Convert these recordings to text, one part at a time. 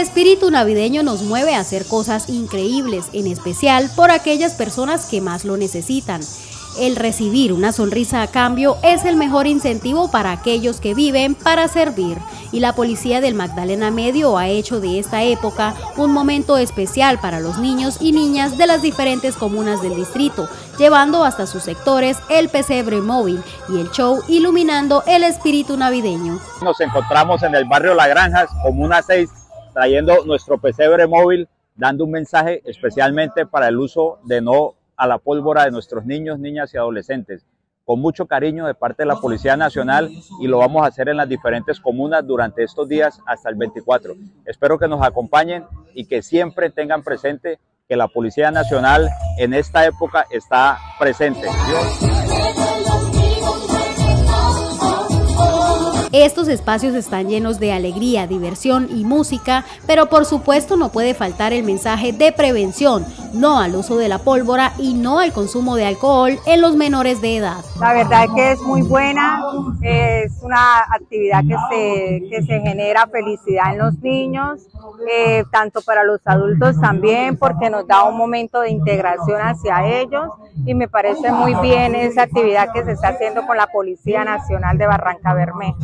espíritu navideño nos mueve a hacer cosas increíbles, en especial por aquellas personas que más lo necesitan. El recibir una sonrisa a cambio es el mejor incentivo para aquellos que viven para servir y la policía del Magdalena Medio ha hecho de esta época un momento especial para los niños y niñas de las diferentes comunas del distrito, llevando hasta sus sectores el pesebre móvil y el show iluminando el espíritu navideño. Nos encontramos en el barrio La Granjas, comuna 6, trayendo nuestro pesebre móvil, dando un mensaje especialmente para el uso de no a la pólvora de nuestros niños, niñas y adolescentes con mucho cariño de parte de la Policía Nacional y lo vamos a hacer en las diferentes comunas durante estos días hasta el 24. Espero que nos acompañen y que siempre tengan presente que la Policía Nacional en esta época está presente. Estos espacios están llenos de alegría, diversión y música, pero por supuesto no puede faltar el mensaje de prevención, no al uso de la pólvora y no al consumo de alcohol en los menores de edad. La verdad es que es muy buena, es una actividad que se, que se genera felicidad en los niños, eh, tanto para los adultos también, porque nos da un momento de integración hacia ellos y me parece muy bien esa actividad que se está haciendo con la Policía Nacional de Barranca Bermeja.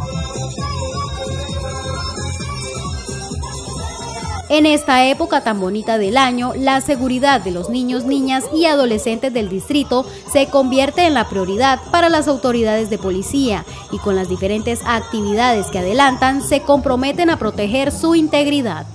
En esta época tan bonita del año, la seguridad de los niños, niñas y adolescentes del distrito se convierte en la prioridad para las autoridades de policía y con las diferentes actividades que adelantan se comprometen a proteger su integridad.